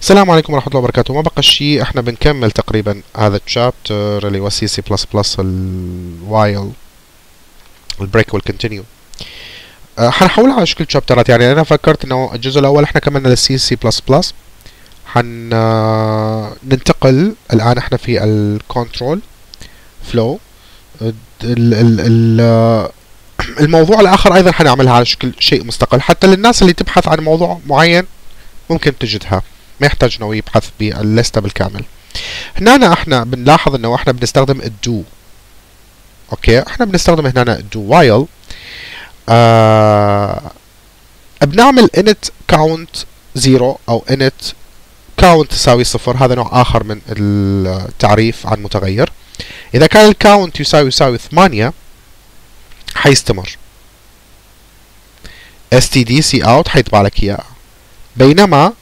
السلام عليكم ورحمة الله وبركاته. ما بقى شيء إحنا بنكمل تقريبا هذا ال chapter اللي هو C C plus plus ال while ال break وال continue حنحولها على شكل chapter ات يعني أنا فكرت إنه الجزء الأول إحنا كملنا لل C C plus plus حن آه، ننتقل الآن إحنا في ال control flow الموضوع الآخر أيضا حنعملها على شكل شيء مستقل. حتى للناس اللي تبحث عن موضوع معين ممكن تجدها. ما يحتاج انه يبحث بال list بالكامل. هنا إحنا بنلاحظ انه إحنا بنستخدم ال do. أوكي؟ إحنا بنستخدم هنا ال do. while آه بنعمل int count 0 أو int count تساوي صفر. هذا نوع آخر من التعريف عن متغير. إذا كان ال count يساوي يساوي 8 حيستمر. Std out حيطبع لك إياه. بينما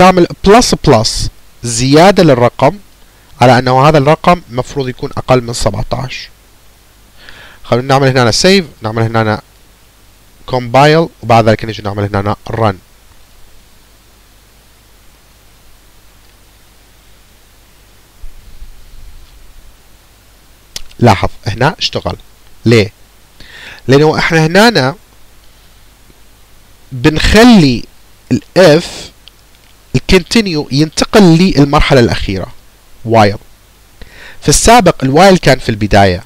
تعمل plus plus زيادة للرقم على أنه هذا الرقم مفروض يكون أقل من 17 خلونا نعمل هنا save نعمل هنا compile وبعد ذلك نجي نعمل هنا run. لاحظ هنا اشتغل. ليه؟ لأنه إحنا هنا بنخلي ال if ال continue ينتقل للمرحلة الأخيرة while. في السابق ال while كان في البداية.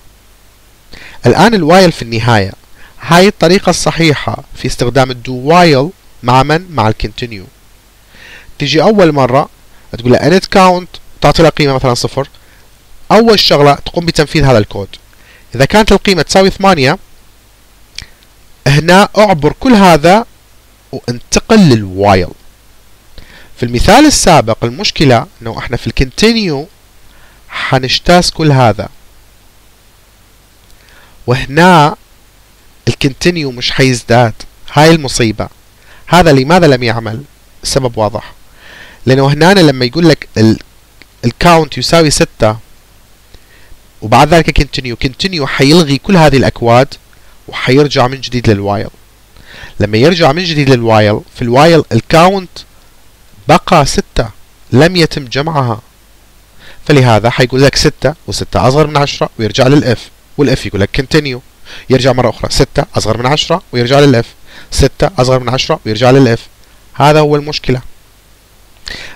الآن ال while في النهاية. هاي الطريقة الصحيحة في استخدام ال do while مع من؟ مع ال continue تيجي أول مرة تقول له int count تعطي له قيمة مثلا صفر. أول شغلة تقوم بتنفيذ هذا الكود. إذا كانت القيمة تساوي ثمانية هنا أعبر كل هذا وانتقل لل while. في المثال السابق المشكلة إنه إحنا في ال continue حنجتاز كل هذا. وهنا ال count مش حيزداد. هاي المصيبة. هذا لماذا لم يعمل؟ السبب واضح. لأنه هنا لما يقول لك ال count يساوي ستة وبعد ذلك continue continue حيلغي كل هذه الأكواد وحيرجع من جديد لل while. لما يرجع من جديد لل while في ال while ال count بقى ستة لم يتم جمعها. فلهذا حيقول لك ستة وستة أصغر من عشرة ويرجع لل if وال if يقول لك continue. يرجع مرة أخرى ستة أصغر من عشرة ويرجع لل if ستة أصغر من عشرة ويرجع لل if. هذا هو المشكلة.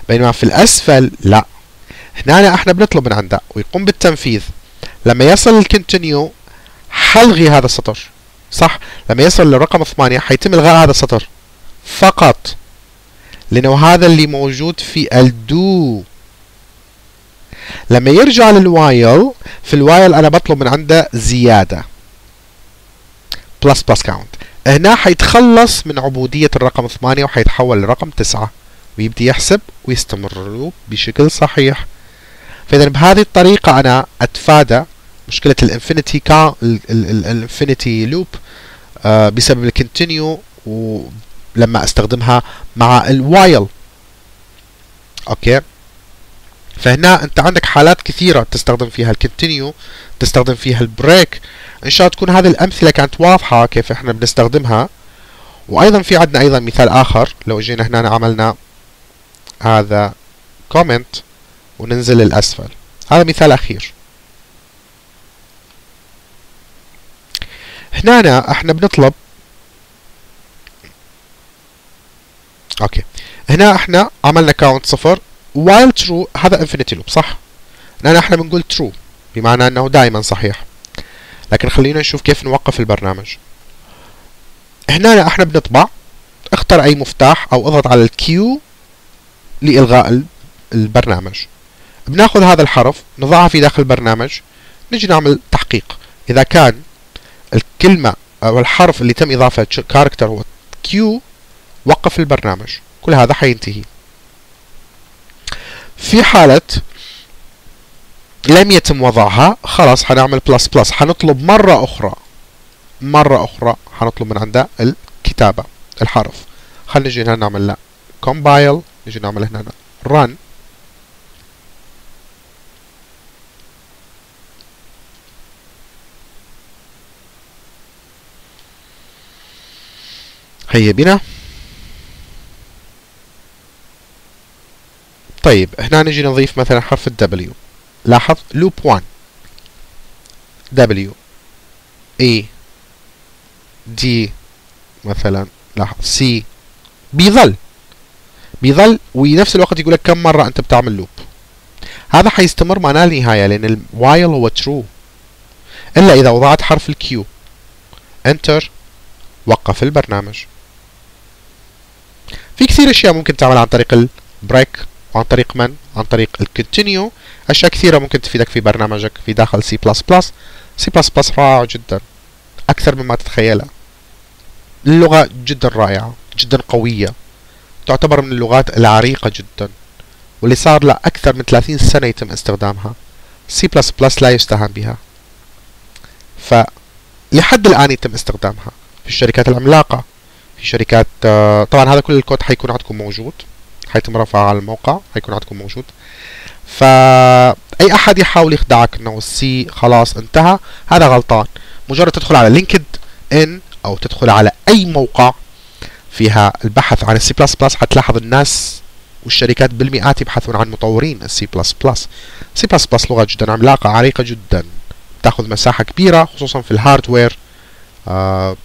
بينما في الأسفل لا. هنا إحنا بنطلب من عنده ويقوم بالتنفيذ. لما يصل ال continue حلغي هذا السطر. صح؟ لما يصل للرقم 8 حيتم إلغاء هذا السطر. فقط. لأنه هذا اللي موجود في ال do. لما يرجع لل while في ال while أنا بطلب من عنده زيادة. plus plus count هنا حيتخلص من عبودية الرقم 8 وحيتحول لرقم 9 ويبدي يحسب ويستمر بشكل صحيح. فإذا بهذه الطريقة أنا أتفادى مشكلة ال infinity كا ال infinity loop بسبب ال continue لما أستخدمها مع ال while okay؟ فهنا أنت عندك حالات كثيرة تستخدم فيها ال continue تستخدم فيها ال break إن شاء الله تكون هذه الأمثلة كانت واضحة كيف إحنا بنستخدمها. وأيضا في عندنا أيضا مثال آخر. لو جينا هنا عملنا هذا comment وننزل للاسفل هذا مثال أخير. هنا إحنا بنطلب هنا إحنا عملنا count صفر. While true هذا infinity loop صح؟ لأن إحنا بنقول true بمعنى إنه دائما صحيح. لكن خلينا نشوف كيف نوقف البرنامج. هنا إحنا بنطبع. اختر أي مفتاح أو اضغط على ال Q لإلغاء البرنامج. بناخذ هذا الحرف نضعها في داخل البرنامج. نجي نعمل تحقيق. إذا كان الكلمة أو الحرف اللي تم إضافة character هو Q وقف البرنامج. كل هذا حينتهي. في حالة لم يتم وضعها خلاص حنعمل plus plus حنطلب مرة أخرى مرة أخرى حنطلب من عندها الكتابة الحرف. خلينا نجي هنا نعمل لا. compile نجي نعمل هنا run. هيا بنا. طيب هنا نجي نضيف مثلا حرف ال W. لاحظ؟ لوب 1 W. A. D. مثلا لاحظ؟ C. بيظل بيظل ونفس الوقت يقول لك كم مرة أنت بتعمل لوب هذا حيستمر ما لا نهاية لأن الوايل هو true. إلا إذا وضعت حرف ال Q Enter. وقف البرنامج. في كثير أشياء ممكن تعملها عن طريق ال break وعن طريق من؟ عن طريق ال continue أشياء كثيرة ممكن تفيدك في برنامجك في داخل C plus plus C plus plus رائع جدا أكثر مما تتخيلها اللغة جدا رائعة جدا قوية. تعتبر من اللغات العريقة جدا واللي صار له أكثر من 30 سنة يتم استخدامها. C plus plus لا يستهان بها. فلحد الآن يتم استخدامها في الشركات العملاقة في شركات آه، طبعا هذا كل الكود حيكون عندكم موجود. حيتم رفعه على الموقع حيكون عندكم موجود. فأي أحد يحاول يخدعك أنه ال C خلاص انتهى هذا غلطان. مجرد تدخل على لينكد إن أو تدخل على أي موقع فيها البحث عن ال C plus plus حتلاحظ الناس والشركات بالمئات يبحثون عن مطورين ال C plus plus C plus plus لغة جدا عملاقة عريقة جدا. تأخذ مساحة كبيرة خصوصا في ال hardware آه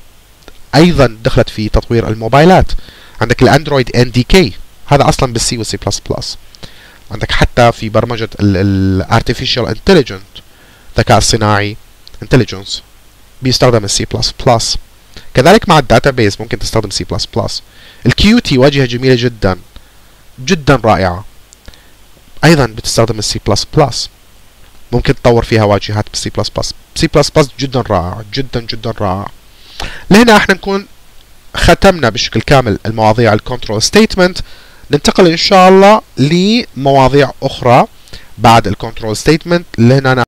أيضا دخلت في تطوير الموبايلات. عندك الأندرويد NDK هذا أصلا بال C وال C plus plus عندك حتى في برمجة ال artificial intelligent الذكاء الصناعي intelligence بيستخدم ال C plus plus كذلك مع ال database ممكن تستخدم C plus plus ال Qt واجهة جميلة جدا جدا رائعة. أيضا بتستخدم ال C plus plus ممكن تطور فيها واجهات بال C plus plus C plus plus جدا رائع جدا جدا رائع. لهنا إحنا نكون ختمنا بشكل كامل المواضيع ال control statement ننتقل إن شاء الله لمواضيع أخرى بعد ال control statement اللي هنا